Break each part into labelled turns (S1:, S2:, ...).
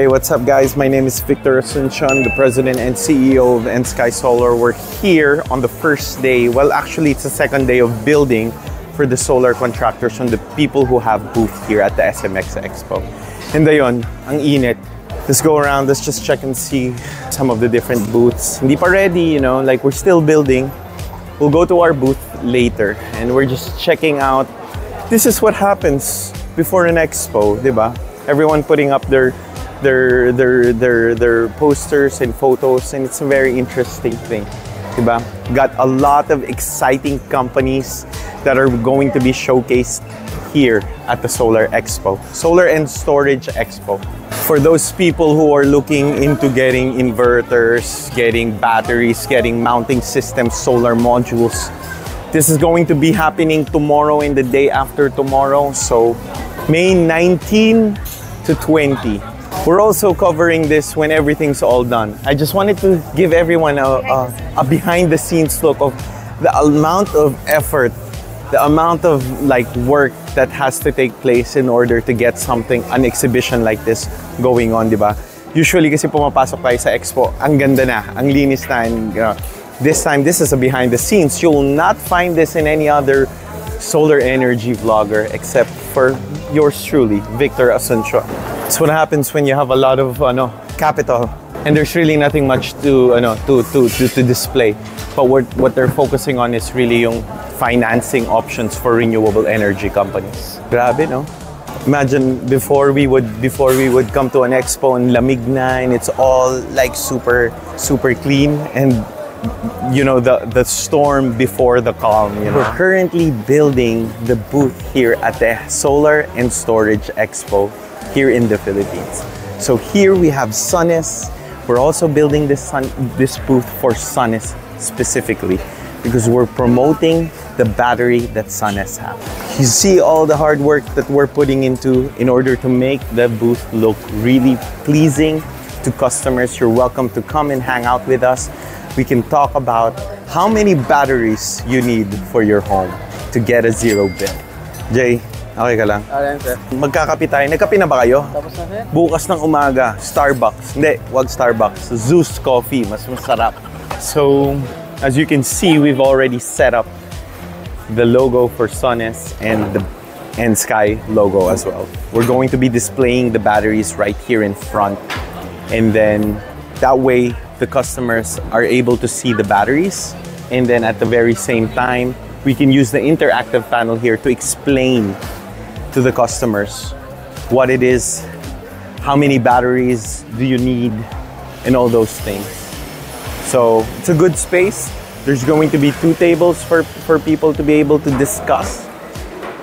S1: Hey, what's up, guys? My name is Victor Asuncion, the president and CEO of Ensky Solar. We're here on the first day. Well, actually, it's the second day of building for the solar contractors and the people who have booth here at the SMX Expo. And ayun, ang init. Let's go around, let's just check and see some of the different booths. Hindi pa ready, you know, like we're still building. We'll go to our booth later and we're just checking out. This is what happens before an expo, di ba? Everyone putting up their their their their their posters and photos and it's a very interesting thing diba? Got a lot of exciting companies that are going to be showcased here at the solar expo solar and storage expo. For those people who are looking into getting inverters getting batteries getting mounting systems solar modules this is going to be happening tomorrow and the day after tomorrow. So may 19 to 20 we're also covering this when everything's all done. I just wanted to give everyone a, a, a behind the scenes look of the amount of effort, the amount of like work that has to take place in order to get something, an exhibition like this going on, di ba? Usually kasi pumapasok tayo sa expo, ang ganda na, ang linis na, and, this time, this is a behind the scenes. You'll not find this in any other solar energy vlogger except for yours truly, Victor Asuncion. It's what happens when you have a lot of ano, capital and there's really nothing much to ano, to, to, to, to display. But what, what they're focusing on is really yung financing options for renewable energy companies. Grabe, no? Imagine before we would before we would come to an expo in lamig and it's all like super super clean and you know the the storm before the calm you know we're currently building the booth here at the solar and storage expo here in the philippines. So here we have Sunes we're also building this sun this booth for Sunes specifically because we're promoting the battery that Sunes have. You see all the hard work that we're putting into in order to make the booth look really pleasing to customers. You're welcome to come and hang out with us. We can talk about how many batteries you need for your home to get a zero bill. Jay, okay ka lang?
S2: Ayan, sir.
S1: Magkakape tayo. Nagkape na ba kayo?
S2: Tapos na, sir?
S1: Bukas ng umaga, Starbucks. Hindi, wag Starbucks. Zus Coffee, mas masarap. So, as you can see, we've already set up the logo for Sunes and the Ensky logo as well. We're going to be displaying the batteries right here in front. And then that way, the customers are able to see the batteries. And then at the very same time, we can use the interactive panel here to explain to the customers what it is, how many batteries do you need, and all those things. So it's a good space. There's going to be two tables for, for people to be able to discuss.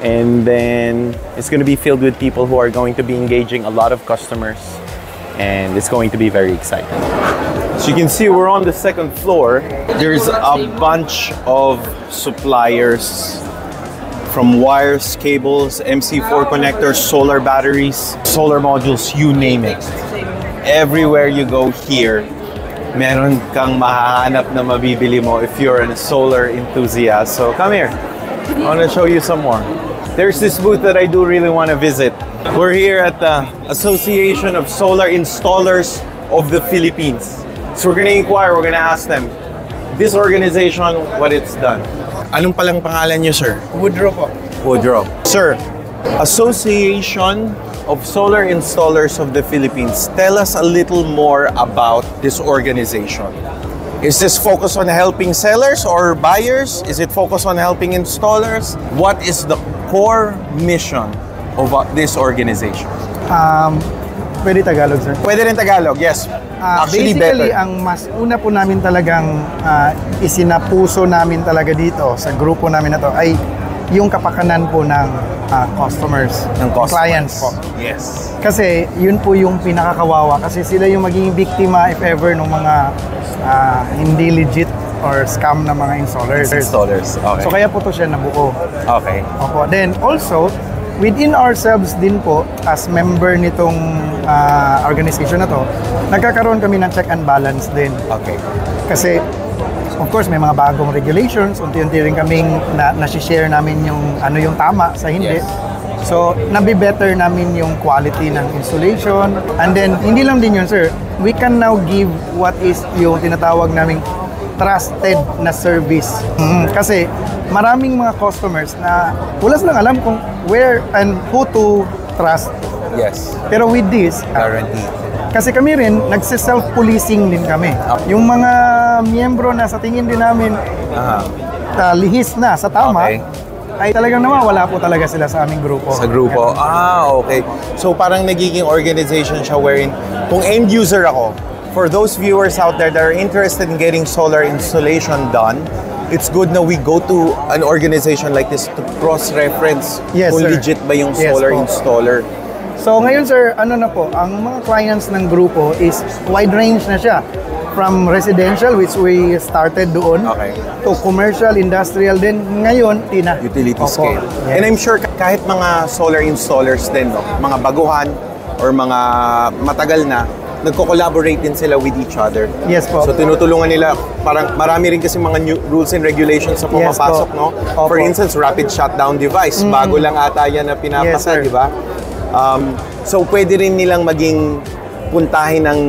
S1: And then it's going to be filled with people who are going to be engaging a lot of customers. And it's going to be very exciting. So you can see we're on the second floor. There's a bunch of suppliers from wires, cables, MC4 connectors, solar batteries, solar modules, you name it. Everywhere you go here, meron kang mahahanap na mabibili mo if you're a solar enthusiast. So come here. I want to show you some more. There's this booth that I do really want to visit. We're here at the Association of Solar Installers of the Philippines. So we're gonna inquire, we're gonna ask them, this organization, what it's done. Anong palang pangalan niyo, sir?
S2: Woodrow po.
S1: Woodrow. Sir, Association of Solar Installers of the Philippines, tell us a little more about this organization. Is this focused on helping sellers or buyers? Is it focused on helping installers? What is the core mission of uh, this organization?
S2: Um, pwede Tagalog, sir.
S1: Pwede rin Tagalog, yes.
S2: Ah,
S1: Actually,
S2: basically,
S1: better.
S2: ang mas una po namin talagang ah, isinapuso namin talaga dito sa grupo namin na to ay yung kapakanan po ng ah, customers,
S1: ng customers.
S2: clients po.
S1: Yes.
S2: Kasi yun po yung pinakakawawa kasi sila yung magiging biktima if ever ng mga ah, hindi legit or scam na mga installers.
S1: Installers. Okay.
S2: So kaya po to siya nabuo.
S1: okay.
S2: Opo. Then also, within ourselves din po, as member nitong ah, organization na to, nagkakaroon kami ng check and balance din.
S1: Okay.
S2: Kasi, of course, may mga bagong regulations, unti-unti rin kaming na, nasi-share namin yung ano yung tama sa hindi.
S1: Yes.
S2: So, nabibetter namin yung quality ng installation. And then, hindi lang din yun, sir. We can now give what is yung tinatawag naming trusted na service. Mm, kasi maraming mga customers na wala silang alam kung where and who to trust.
S1: Yes.
S2: Pero with this, ah,
S1: Guaranteed.
S2: kasi kami rin, nagsi-self-policing din kami. Yung mga miyembro na sa tingin din namin
S1: Aha.
S2: ah, lihis na sa tama,
S1: Okay.
S2: ay talagang nawawala po talaga sila sa aming grupo.
S1: Sa grupo. Ah, okay. So parang nagiging organization siya wherein kung end user ako, for those viewers out there that are interested in getting solar installation done, it's good na we go to an organization like this to cross-reference
S2: Yes,
S1: kung
S2: sir.
S1: legit ba yung
S2: Yes
S1: solar
S2: po.
S1: installer.
S2: So ngayon sir, ano na po, ang mga clients ng grupo is wide range na siya. From residential, which we started doon,
S1: Okay.
S2: to commercial, industrial din. Ngayon, tina.
S1: utility
S2: Opo.
S1: scale.
S2: Yes.
S1: And I'm sure kahit mga solar installers din, no, mga baguhan or mga matagal na, nagko-collaborate din sila with each other.
S2: Yes po.
S1: So tinutulungan nila, parang marami rin kasi mga new rules and regulations sa
S2: Yes
S1: pumapasok,
S2: po.
S1: no?
S2: Opo. Mm.
S1: For instance, rapid shutdown device. Bago lang ata yan na
S2: Yes,
S1: pinapasa,
S2: sir.
S1: di ba? Um, so pwede rin nilang maging puntahin ng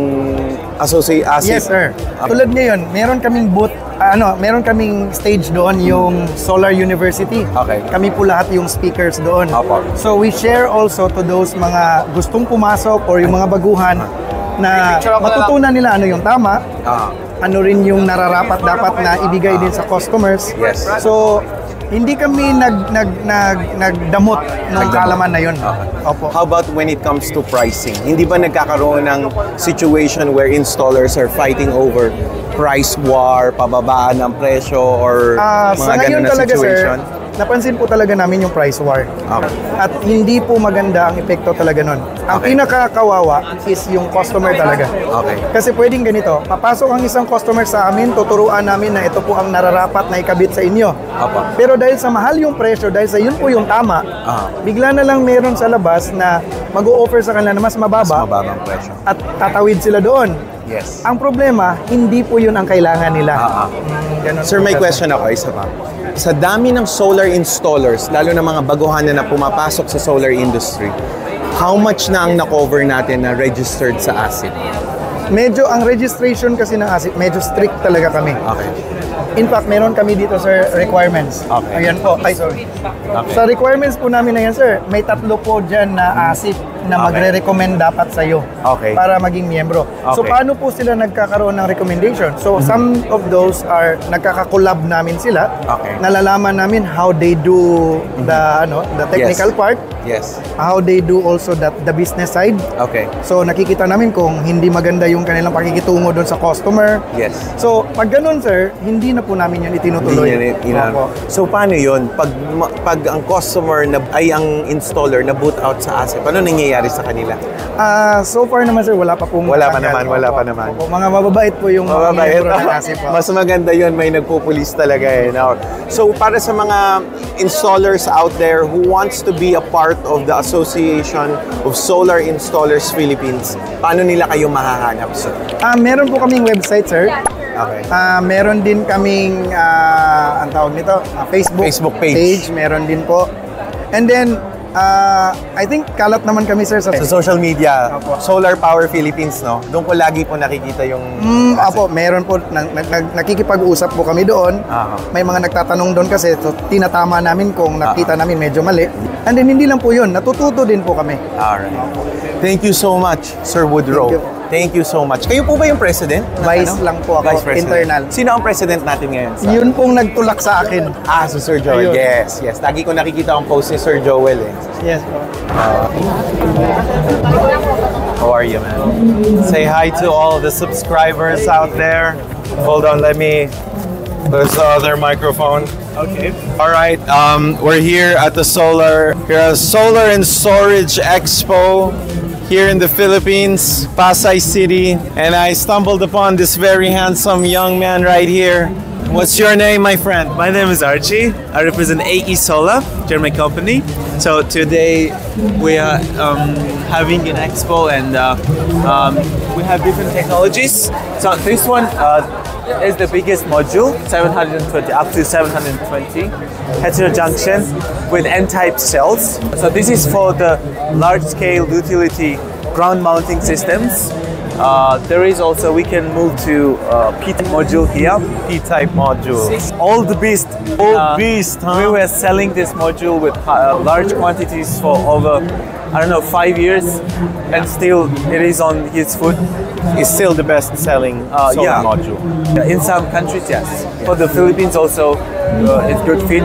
S1: associate
S2: Yes, sir. Tulad ngayon, meron kaming booth, ah, ano, meron kaming stage doon, yung Solar University.
S1: Okay.
S2: Kami po lahat yung speakers doon.
S1: Apo.
S2: So we share also to those mga gustong pumasok or yung mga baguhan na matutunan nila ano yung tama,
S1: Ah.
S2: ano rin yung nararapat dapat na ibigay din sa customers.
S1: Yes.
S2: So hindi kami nag nag nag nagdamot ng kaalaman na yun. Opo.
S1: How about when it comes to pricing? Hindi ba nagkakaroon ng situation where installers are fighting over price war, pababaan ng presyo, or
S2: Ah,
S1: mga ganun na situation?
S2: sir, napansin po talaga namin yung price war.
S1: Okay.
S2: At hindi po maganda ang epekto talaga nun. Ang
S1: Okay.
S2: pinakakawawa is yung customer talaga.
S1: Okay.
S2: Kasi pwedeng ganito, papasok ang isang customer sa amin, tuturuan namin na ito po ang nararapat na ikabit sa inyo.
S1: Apa.
S2: Pero dahil sa mahal yung presyo, dahil sa yun po yung tama,
S1: Ah.
S2: bigla na lang meron sa labas na mag-o-offer sa kanila na mas
S1: Mas
S2: mababa
S1: mababang presyo.
S2: at tatawid sila doon.
S1: Yes.
S2: Ang problema, hindi po yun ang kailangan nila. Mm, ganun
S1: Sir, may question ako, isa pa. Sa dami ng solar installers, lalo na mga baguhan na, na pumapasok sa solar industry, how much na ang na-cover natin na registered sa ASIC?
S2: Medyo ang registration kasi ng ASIC, medyo strict talaga kami.
S1: Okay.
S2: In fact, meron kami dito sir requirements.
S1: Okay.
S2: Ayan po. Ay, sorry.
S1: Okay.
S2: Sa requirements po namin na yan, sir, may tatlo po dyan na ASIC na
S1: Okay.
S2: magre-recommend dapat sa'yo
S1: Okay.
S2: para maging miyembro. So,
S1: Okay.
S2: paano po sila nagkakaroon ng recommendation? So, some of those are nagkakakolab namin sila.
S1: Okay.
S2: Nalalaman namin how they do the ano the technical
S1: Yes.
S2: part,
S1: Yes.
S2: how they do also that the business side.
S1: Okay.
S2: So, nakikita namin kung hindi maganda yung kanilang pakikitungo doon sa customer.
S1: Yes.
S2: So, pag ganun, sir, hindi na po namin yan itinutuloy.
S1: Hindi
S2: Opo.
S1: So paano 'yon? Pag pag ang customer na ay ang installer na boot out sa asset, ano nangyayari sa kanila?
S2: Ah, so far naman, sir, wala pa pong
S1: Wala pa naman, wala pa naman.
S2: Opo, mga mababait po yung mga
S1: Mababait.
S2: po.
S1: Mas maganda 'yon, may nagpupulis talaga eh. Now, so para sa mga installers out there who wants to be a part of the Association of Solar Installers Philippines, paano nila kayo mahahanap, sir?
S2: Ah, meron po kaming website, sir.
S1: Okay.
S2: Ah, meron din kaming ah, ang tawag nito, ah, Facebook,
S1: Facebook page.
S2: meron din po. And then ah, I think kalat naman kami sir sa
S1: Sa social media,
S2: Opo.
S1: Solar Power Philippines, no? Doon ko lagi po nakikita yung
S2: Mm, apo, meron po, nag, nag, nakikipag-usap po kami doon.
S1: Aha.
S2: May mga nagtatanong doon kasi, so, tinatama namin kung nakita namin medyo mali. And then hindi lang po yun, natututo din po kami.
S1: Alright. Thank you so much, Sir Woodrow.
S2: Thank you.
S1: So much. Kayo po ba yung president?
S2: Vice
S1: ano?
S2: lang po ako,
S1: Vice President.
S2: internal.
S1: Sino ang president natin ngayon? Sir?
S2: Yun pong nagtulak sa akin.
S1: Ah, so Sir Joel.
S2: Ayun.
S1: Yes, yes. Lagi ko nakikita ang post ni Sir Joel eh.
S2: Yes po.
S1: How are you, man? Say hi to all the subscribers out there. Hold on, let me. There's the other microphone. Okay. All right. Um, we're here at the solar, here at Solar and Storage Expo here in the Philippines, Pasay City, and I stumbled upon this very handsome young man right here. What's your name, my friend?
S3: My name is Archie. I represent AE Solar, German company. So today we are um, having an expo and uh, um, we have different technologies. So this one uh, is the biggest module, 720 up to 720 heterojunction with N-type cells. So this is for the large-scale utility ground mounting systems. Uh, there is also we can move to uh, P-type module here.
S1: P-type module.
S3: All the beast.
S1: All
S3: Uh,
S1: beast, huh?
S3: We were selling this module with uh, large quantities for over, I don't know, five years, and still it is on his foot.
S1: Is still the best-selling
S3: Uh,
S1: solar
S3: yeah.
S1: module.
S3: In some countries, yes. For the Philippines also, uh, it's good fit.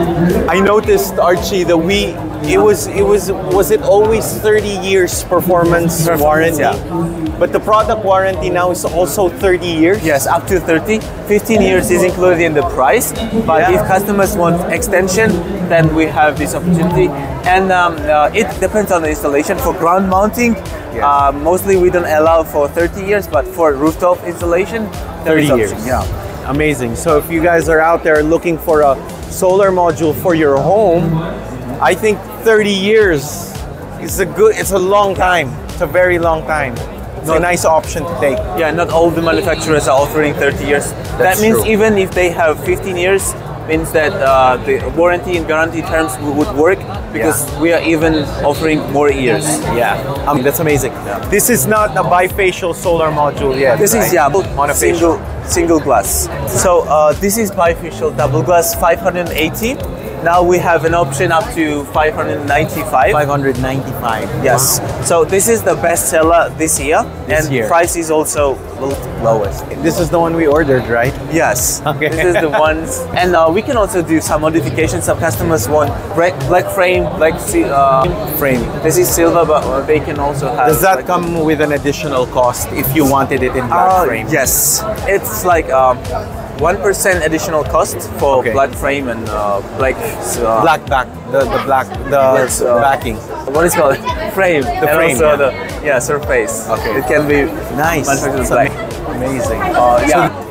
S1: I noticed, Archie, that we it was it was was it always 30 years performance,
S3: Performance,
S1: warranty?
S3: yeah.
S1: But the product warranty now is also 30 years.
S3: Yes, up to 30. 15 years is included in the price. But
S1: Yeah.
S3: if customers want extension, then we have this opportunity. And um, uh, it depends on the installation. For ground mounting, uh, mostly we don't allow for 30 years, but for rooftop installation, there
S1: 30
S3: is
S1: years.
S3: Yeah.
S1: Amazing. So if you guys are out there looking for a solar module for your home, I think 30 years is a good it's a long time. It's a very long time. It's a nice option to take.
S3: Yeah, not all the manufacturers are offering 30 years.
S1: That's
S3: that means
S1: true.
S3: even if they have 15 years, means that uh, the warranty and guarantee terms would work because we are even offering more years.
S1: Yeah. Um, that's amazing. This is not a bifacial solar module yet.
S3: This is
S1: right?
S3: yeah,
S1: monofacial.
S3: single single glass. So uh, this is bifacial double glass 580. Now we have an option up to 595.
S1: 595.
S3: Yes. So this is the best seller this year,
S1: This
S3: and
S1: year.
S3: price is also the lowest.
S1: This is the one we ordered, right?
S3: Yes.
S1: Okay.
S3: This is the ones, and uh, we can also do some modifications. Some customers want black, black frame, black uh,
S1: Frame.
S3: This is silver, but uh, they can also have.
S1: Does that come with an additional cost if you wanted it in black
S3: Uh,
S1: frame?
S3: Yes, it's like um, one additional cost for
S1: Okay.
S3: black frame and uh, black uh,
S1: Black back, the, the black, the
S3: uh,
S1: backing.
S3: What is called frame? The and
S1: frame, yeah.
S3: the yeah surface.
S1: Okay.
S3: it can be
S1: Nice.
S3: manufactured black.
S1: Amazing.
S3: Uh, yeah.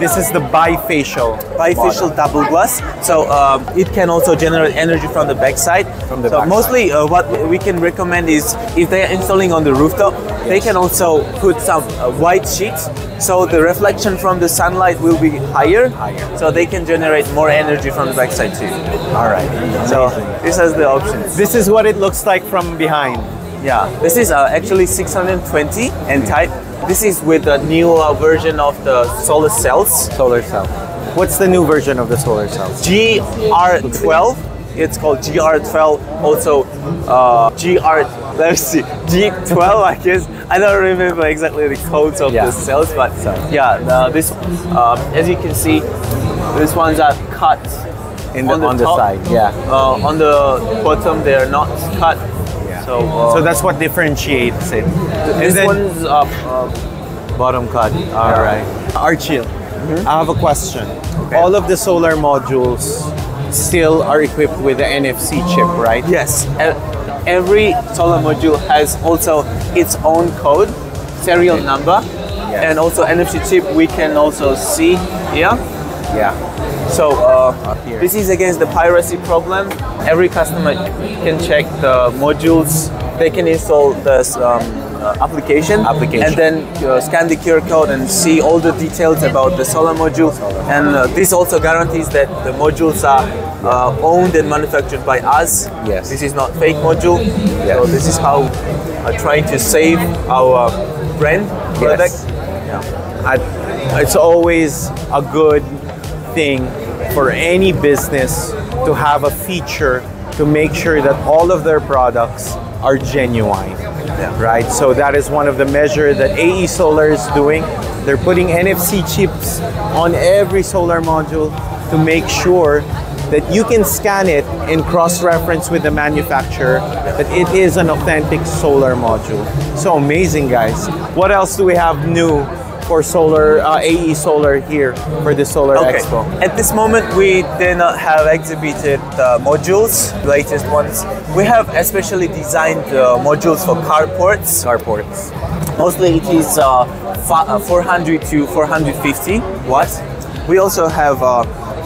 S1: This is the bifacial.
S3: bifacial
S1: model.
S3: double glass. So um, it can also generate energy from the backside.
S1: From the
S3: so
S1: backside.
S3: mostly uh, what we can recommend is if they are installing on the rooftop, they can also put some uh, white sheets. So the reflection from the sunlight will be higher.
S1: Higher.
S3: So they can generate more energy from the backside too.
S1: All right.
S3: So this is the options.
S1: This is what it looks like from behind.
S3: Yeah, this is uh, actually 620 N-type. This is with a new uh, version of the solar cells.
S1: Solar cell. What's the new version of the solar cells?
S3: GR12. It's called GR12. Also, uh, GR. Let's see, G12. I guess I don't remember exactly the codes of
S1: Yeah.
S3: the cells, but
S1: So-
S3: yeah, the, this um, as you can see, these ones are cut
S1: In the, on the,
S3: top.
S1: side, yeah.
S3: Uh, on the bottom, they are not cut.
S1: Yeah.
S3: So, uh,
S1: So that's what differentiates it.
S3: this
S1: then-
S3: one's uh, uh,
S1: Bottom cut. All right. Archie, I have a question. All of the solar modules still are equipped with the NFC chip, right?
S3: Yes, every solar module has also its own code, serial number,
S1: Yes.
S3: and also NFC chip we can also see here.
S1: Yeah.
S3: So uh, this is against the piracy problem. Every customer can check the modules. They can install this um, uh, application,
S1: Application.
S3: and then uh, scan the QR code and see all the details about the solar module. And uh, this also guarantees that the modules are uh, owned and manufactured by us.
S1: Yes.
S3: This is not fake module.
S1: Yes.
S3: So this is how uh, trying to save our brand product.
S1: Yes. I- it's always a good thing for any business to have a feature to make sure that all of their products are genuine. Right? So that is one of the measure that AE Solar is doing. They're putting NFC chips on every solar module to make sure that you can scan it and cross-reference with the manufacturer that it is an authentic solar module. So amazing, guys. What else do we have new for solar uh, AE Solar here for the Solar
S3: Okay.
S1: Expo?
S3: At this moment, we did not have exhibited the modules, latest ones. We have especially designed uh, modules for carports.
S1: Carports.
S3: Mostly it is uh, uh, 400 to 450 watts. We also have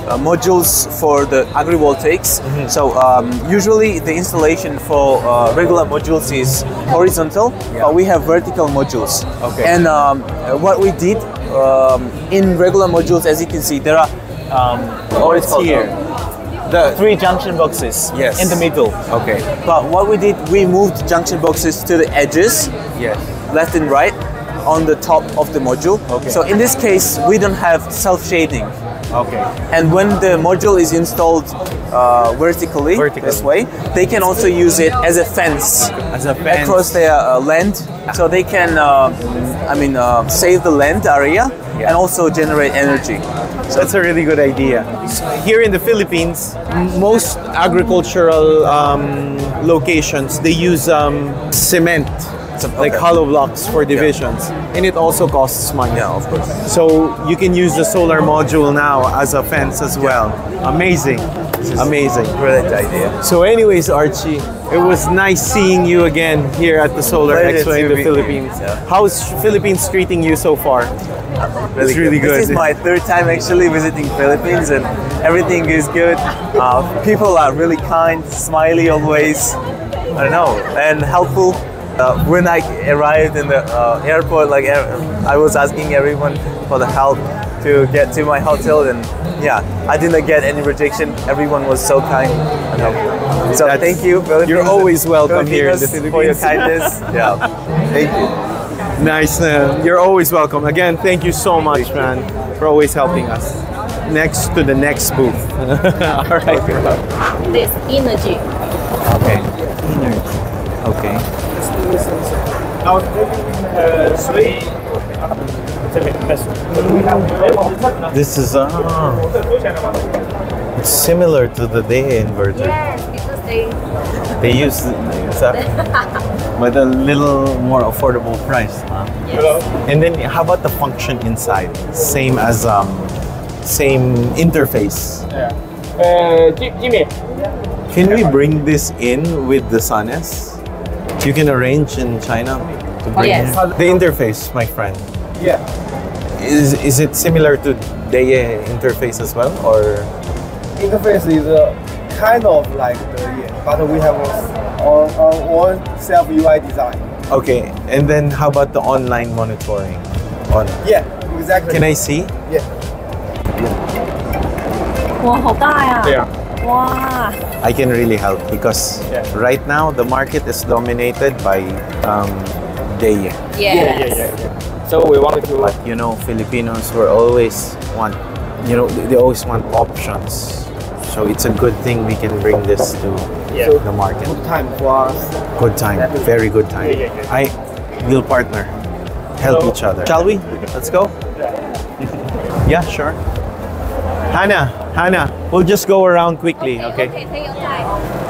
S3: uh, modules for the agrivoltaics.
S1: Mm-hmm.
S3: So um, usually the installation for uh, regular modules is horizontal, but we have vertical modules.
S1: Okay.
S3: And um, uh, what we did um, in regular modules, as you can see, there are um, what is
S1: It's here.
S3: uh,
S1: The
S3: three junction boxes
S1: Yes.
S3: in the middle.
S1: okay.
S3: But what we did, we moved junction boxes to the edges,
S1: Yes.
S3: left and right, on the top of the module.
S1: Okay.
S3: So in this case, we don't have self-shading.
S1: Okay.
S3: And when the module is installed uh, vertically,
S1: Vertically.
S3: this way, they can also use it as a fence,
S1: As a fence.
S3: across their uh, land, so they can, uh, I mean, uh, save the land area
S1: Yeah.
S3: and also generate energy.
S1: So that's a really good idea. Here in the Philippines, most agricultural um, locations they use um, cement, like
S3: okay.
S1: hollow blocks for divisions, and it also costs money.
S3: Yeah, of course.
S1: So you can use the solar module now as a fence as well. Amazing, amazing.
S3: Brilliant idea.
S1: So, anyways, Archie, it was nice seeing you again here at the Solar Expo in the Philippines.
S3: yeah.
S1: How's Philippines treating you so far? It's really good.
S3: This is my third time actually visiting Philippines, and everything is good. Uh, people are really kind, smiley always. I don't know, and helpful. Uh, when I arrived in the uh, airport, like I was asking everyone for the help to get to my hotel, and yeah, I didn't get any rejection. Everyone was so kind and helpful. So
S1: That's-
S3: thank you, Philippines.
S1: you're always welcome here in the
S3: Filipinos, for your kindness. yeah, thank you.
S1: Nice, man. You're always welcome. Again, thank you so much, man, for always helping us. Next to the next booth. All right.
S4: this energy.
S1: Okay. Energy. Okay. This is uh, it's similar to the Deye inverter.
S4: Yes, because they
S1: They use exactly, but a little more affordable price. Huh?
S4: yes.
S1: And then how about the function inside? Same as um, same interface.
S5: Jimmy.
S1: Can we bring this in with the Sunes? You can arrange in China to bring
S4: Yes.
S1: in the interface, my friend.
S5: Yeah.
S1: Is is it similar to Deye interface as well, or
S5: Interface is uh, kind of like the yeah, but we have our, our own self UI design.
S1: okay? And then how about the online monitoring? On
S5: Yeah, exactly.
S1: can I see?
S5: Yeah.
S4: 哇，好大呀！
S5: 对啊。
S4: 哇
S1: ，I can really help because
S5: Yeah.
S1: right now the market is dominated by um, Deye.
S4: yes.
S5: So we wanted to.
S1: But you know, Filipinos were always want, you know, they they always want options. So it's a good thing we can bring this to
S5: Yeah.
S1: the market.
S5: Good time for us.
S1: Good time, very good time.
S5: Yeah, yeah, yeah.
S1: I will partner, help
S5: So-
S1: each other. Shall we? Let's go. Yeah, sure. Hannah, Hannah, we'll just go around quickly, okay?
S4: Okay, time.